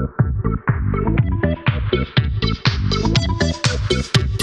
Thank you.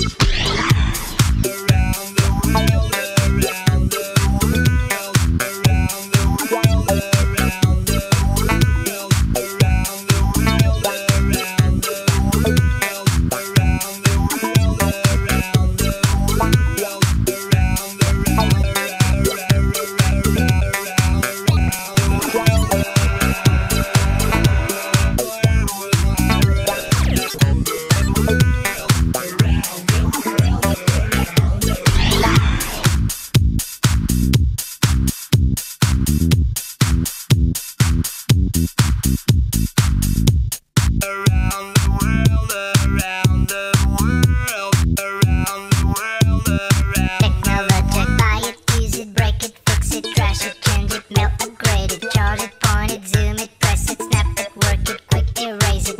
Technologic, buy it, use it, break it, fix it, trash it, change it, melt, upgrade it, charge it, point it, zoom it, press it, snap it, work it, erase it.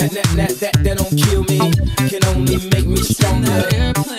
That, that, that, that don't kill me, can only make me stronger.